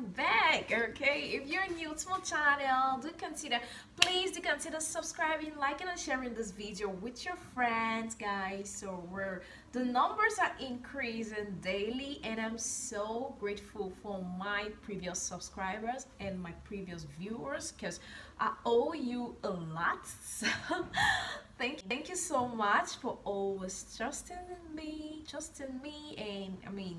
Back okay? If you're new to my channel do consider please do consider subscribing liking and sharing this video with your friends guys. So we're the numbers are increasing daily and I'm so grateful for my previous subscribers and my previous viewers because I owe you a lot. So thank you thank you so much for always trusting in me trusting me and I mean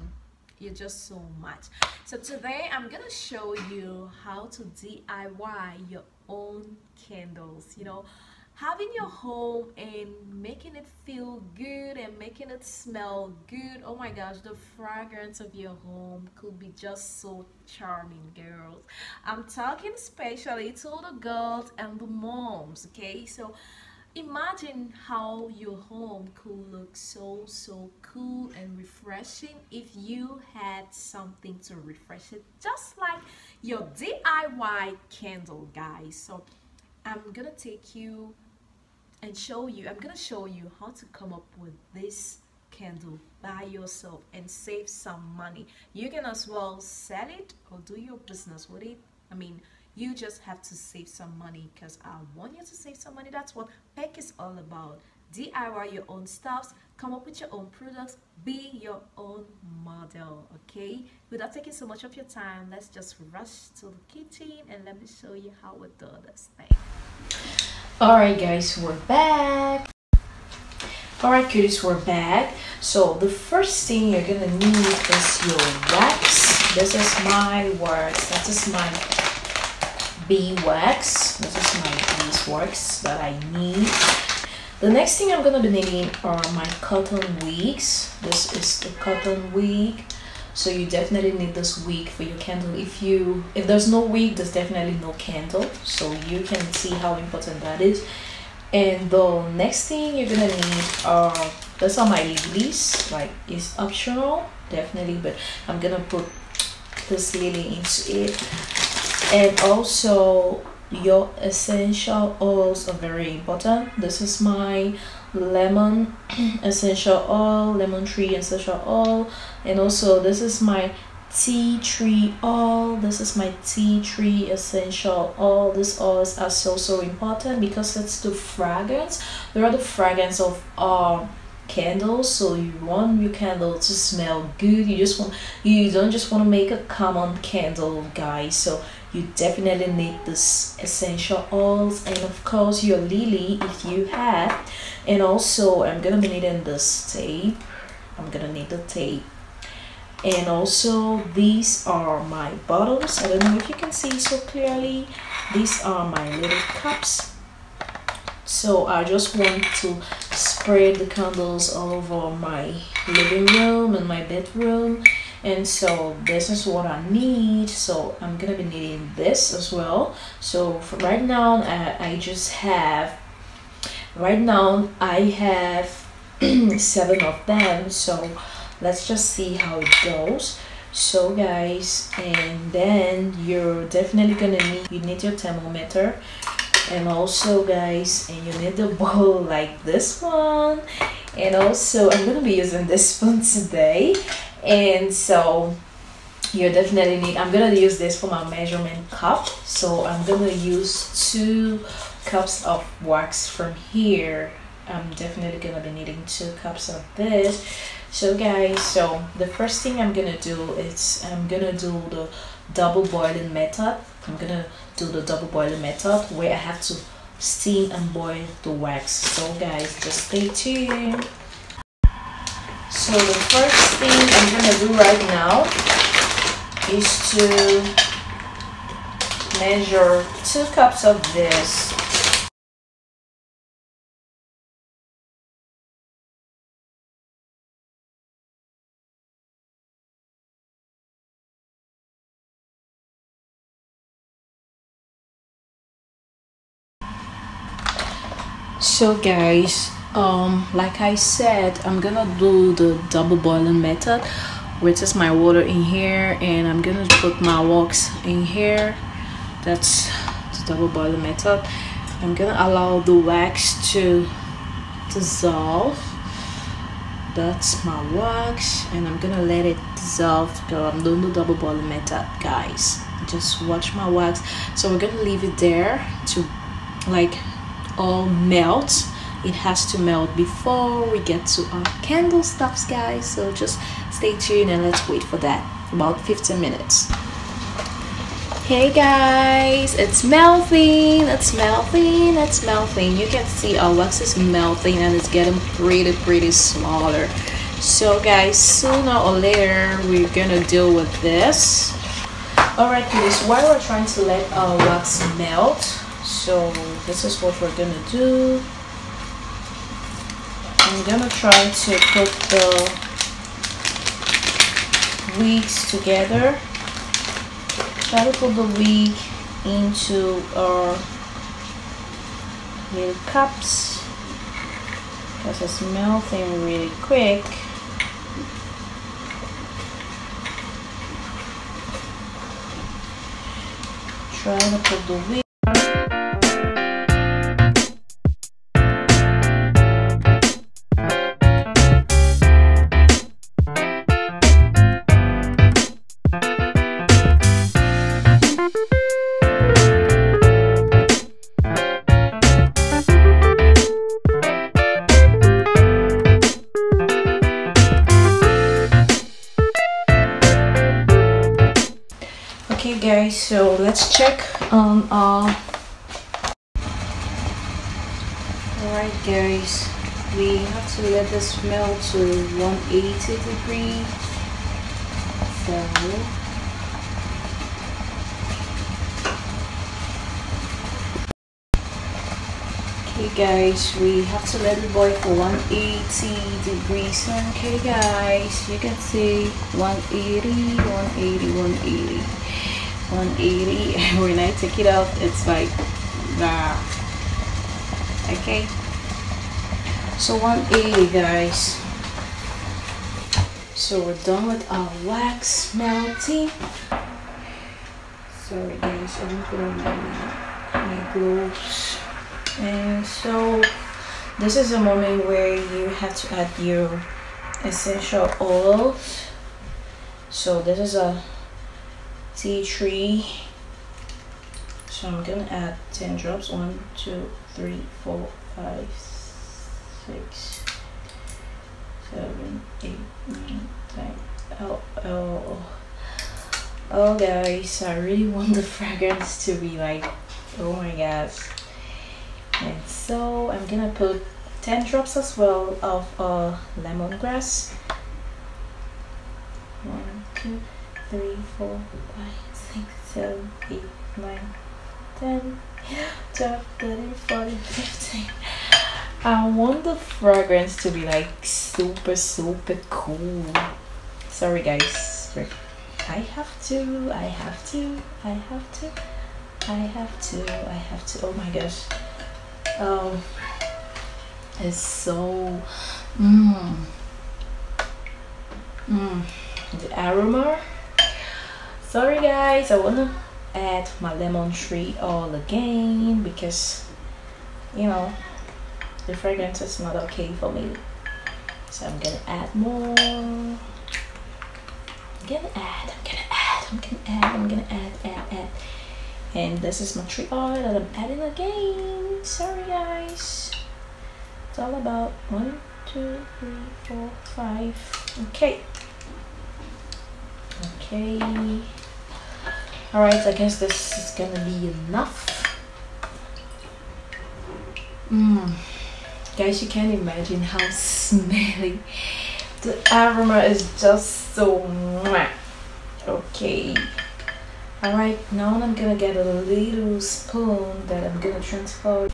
you're just so much. So today i'm gonna show you how to diy your own candles you know? Having your home and making it feel good and making it smell good. Oh my gosh the fragrance of your home could be just so charming girls. I'm talking especially to the girls and the moms okay? So Imagine how your home could look so so cool and refreshing if you had something to refresh it just like your DIY candle guys. So I'm gonna take you and show you I'm gonna show you how to come up with this candle by yourself and save some money. You can as well sell it or do your business with it. I mean you just have to save some money because I want you to save some money. That's what Peck is all about. DIY your own stuffs, come up with your own products, be your own model, okay? Without taking so much of your time, let's just rush to the kitchen and let me show you how we do this thing. Alright guys, we're back. Alright cuties, we're back. So the first thing you're gonna need is your wax. This is my wax. That is just my beeswax. This is my beeswax that I need. The next thing I'm gonna be needing are my cotton wigs. This is the cotton wig. So you definitely need this wig for your candle. If you if there's no wig, there's definitely no candle. So you can see how important that is. And the next thing you're gonna need are those are my lilies. Like it's optional, definitely, but I'm gonna put this lily into it and also your essential oils are very important. This is my lemon essential oil lemon tree essential oil. And also this is my tea tree oil. This is my tea tree essential oil. These oils are so so important because it's the fragrance. They are the fragrance of our candles. So you want your candle to smell good. You just want you don't just want to make a common candle guys. So you definitely need this essential oils and of course your lily if you have. And also i'm gonna be needing this tape. I'm gonna need the tape. And also these are my bottles. I don't know if you can see so clearly. These are my little cups. So i just want to spread the candles all over my living room and my bedroom and so this is what I need. So I'm gonna be needing this as well. So for right now I, I just have right now I have seven of them. So let's just see how it goes. So guys and then you're definitely gonna need you need your thermometer. And also guys and you need the bowl like this one. And also I'm gonna be using this spoon today and so you definitely need i'm gonna use this for my measurement cup. So i'm gonna use two cups of wax from here. I'm definitely gonna be needing two cups of this. So guys so the first thing i'm gonna do is i'm gonna do the double boiling method. I'm gonna do the double boiling method where i have to steam and boil the wax. So guys just stay tuned so the first thing I'm gonna do right now is to measure two cups of this. So guys um like i said i'm gonna do the double boiling method which is my water in here and i'm gonna put my wax in here. That's the double boiling method. I'm gonna allow the wax to dissolve. That's my wax and I'm gonna let it dissolve because I'm doing the double boiling method guys. Just watch my wax. So we're gonna leave it there to like all melt it has to melt before we get to our candle stops guys. So just stay tuned and let's wait for that about 15 minutes. Hey guys it's melting it's melting it's melting. You can see our wax is melting and it's getting pretty pretty smaller. So guys sooner or later we're gonna deal with this. Alright please while we're trying to let our wax melt. So this is what we're gonna do I'm gonna try to put the wigs together. Try to put the wig into our little cups. Because it's melting really quick. Try to put the wig on uh alright guys. We have to let this melt to 180 degrees so Okay guys, we have to let it boil for 180 degrees. Okay guys, you can see 180, 180, 180, 180. And when I take it out, it's like that. Okay. So 180 guys. So we're done with our wax melting. Sorry guys, I didn't put on my, my gloves and so this is a moment where you have to add your essential oils so this is a tea tree. So i'm gonna add 10 drops. One two three four five six seven eight nine ten. Oh oh. Oh guys i really want the fragrance to be like oh my gosh. And so I'm gonna put 10 drops as well of uh, lemongrass. One two three four five six seven eight nine ten. twelve thirteen fourteen fifteen. I want the fragrance to be like super super cool. Sorry guys. I have to I have to I have to I have to I have to. Oh my gosh. Um it's so mmm mmm the aroma sorry guys i want to add my lemon tree oil again because you know the fragrance is not okay for me. So i'm gonna add more. I'm gonna add i'm gonna add i'm gonna add i'm gonna add add add. And this is my tree oil that I'm adding again. Sorry guys. It's all about one two three four five. Okay. Okay all right I guess this is gonna be enough. Mm. guys you can't imagine how smelly the aroma is just so okay. All right now i'm gonna get a little spoon that i'm gonna transfer.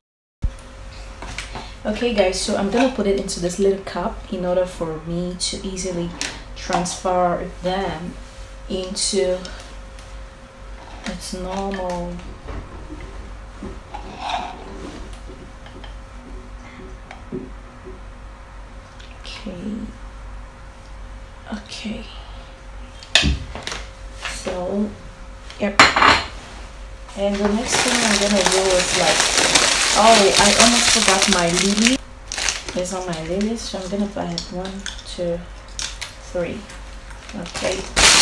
Okay guys so i'm gonna put it into this little cup in order for me to easily transfer them into its normal. Okay. Okay. So Yep. And the next thing I'm gonna do is like, oh, I almost forgot my lily. There's on my lilies, so I'm gonna add one, two three. Okay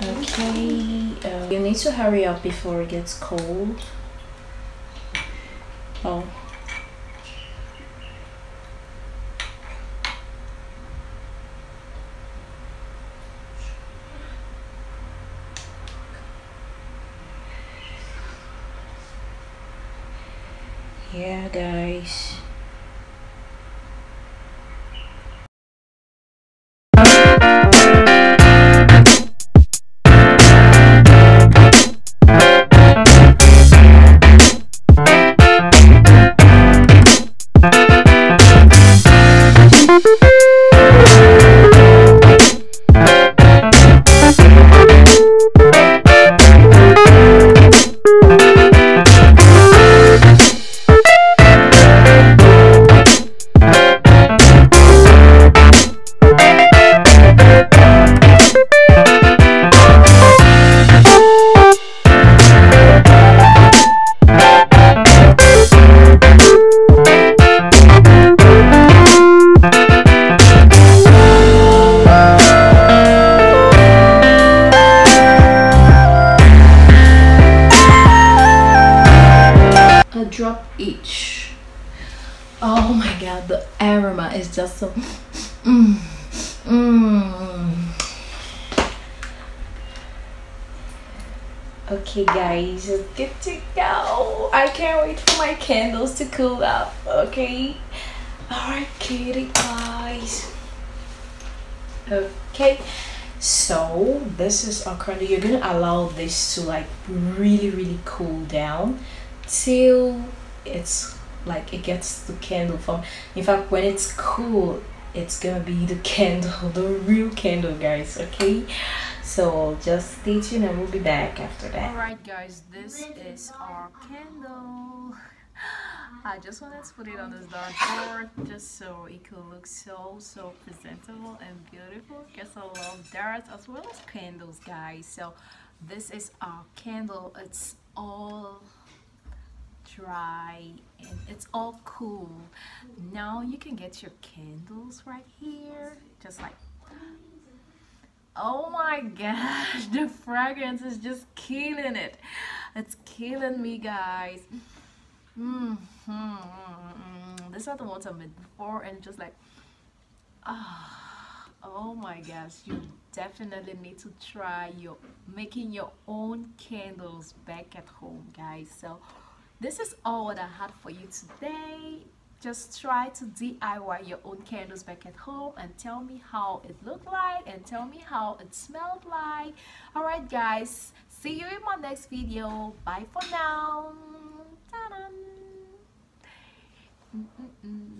okay uh, you need to hurry up before it gets cold. Oh. Yeah guys Okay, guys, good to go. I can't wait for my candles to cool up. Okay, alright, kitty guys. Okay, so this is our candle. You're gonna allow this to like really, really cool down till it's like it gets the candle form. in fact when it's cool it's gonna be the candle the real candle guys okay so just stay tuned and we'll be back after that. All right guys this is our candle. I just wanted to put it on this dark board just so it could look so so presentable and beautiful. Because I love darts as well as candles guys. So this is our candle. It's all dry and it's all cool. Now you can get your candles right here just like oh my gosh the fragrance is just killing it. It's killing me guys. Mm -hmm. these are the ones i've made before and just like ah oh my gosh you definitely need to try your making your own candles back at home guys. So this is all what I had for you today just try to DIY your own candles back at home and tell me how it looked like and tell me how it smelled like. Alright guys, see you in my next video. Bye for now. Ta-da! Mm -mm -mm.